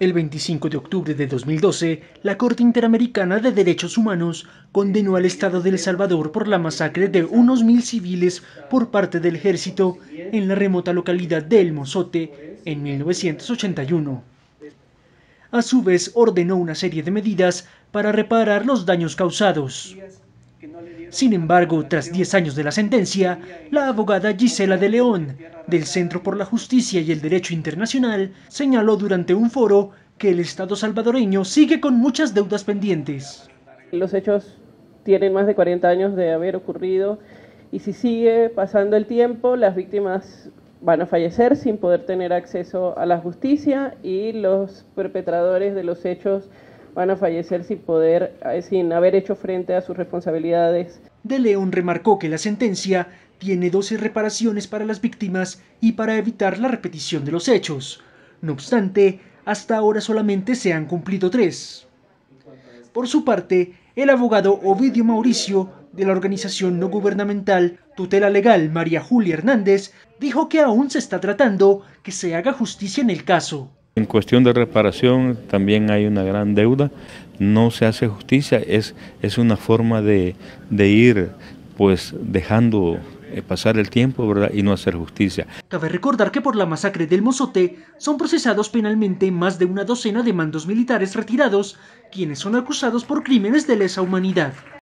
El 25 de octubre de 2012, la Corte Interamericana de Derechos Humanos condenó al Estado de El Salvador por la masacre de unos mil civiles por parte del ejército en la remota localidad de El Mozote en 1981. A su vez, ordenó una serie de medidas para reparar los daños causados. Sin embargo, tras 10 años de la sentencia, la abogada Gisela de León, del Centro por la Justicia y el Derecho Internacional, señaló durante un foro que el Estado salvadoreño sigue con muchas deudas pendientes. Los hechos tienen más de 40 años de haber ocurrido y si sigue pasando el tiempo, las víctimas van a fallecer sin poder tener acceso a la justicia y los perpetradores de los hechos van a fallecer sin poder, eh, sin haber hecho frente a sus responsabilidades. De León remarcó que la sentencia tiene 12 reparaciones para las víctimas y para evitar la repetición de los hechos. No obstante, hasta ahora solamente se han cumplido tres. Por su parte, el abogado Ovidio Mauricio, de la organización no gubernamental Tutela Legal María Julia Hernández, dijo que aún se está tratando que se haga justicia en el caso. En cuestión de reparación también hay una gran deuda, no se hace justicia, es, es una forma de, de ir pues dejando eh, pasar el tiempo ¿verdad? y no hacer justicia. Cabe recordar que por la masacre del Mozote son procesados penalmente más de una docena de mandos militares retirados, quienes son acusados por crímenes de lesa humanidad.